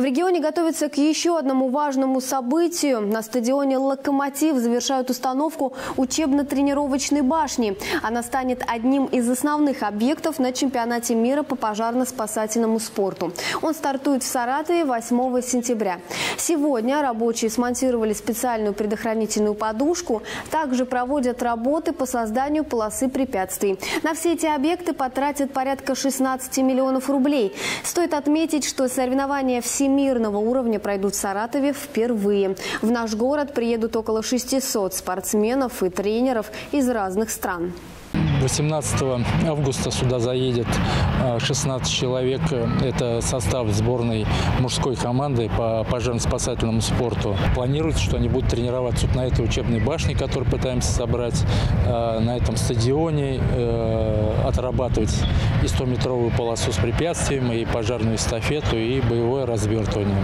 В регионе готовятся к еще одному важному событию. На стадионе «Локомотив» завершают установку учебно-тренировочной башни. Она станет одним из основных объектов на чемпионате мира по пожарно-спасательному спорту. Он стартует в Саратове 8 сентября. Сегодня рабочие смонтировали специальную предохранительную подушку. Также проводят работы по созданию полосы препятствий. На все эти объекты потратят порядка 16 миллионов рублей. Стоит отметить, что соревнования всемирного уровня пройдут в Саратове впервые. В наш город приедут около 600 спортсменов и тренеров из разных стран. 18 августа сюда заедет 16 человек. Это состав сборной мужской команды по пожарно-спасательному спорту. Планируется, что они будут тренироваться вот на этой учебной башне, которую пытаемся собрать, на этом стадионе, отрабатывать и 100-метровую полосу с препятствием, и пожарную эстафету, и боевое развертывание.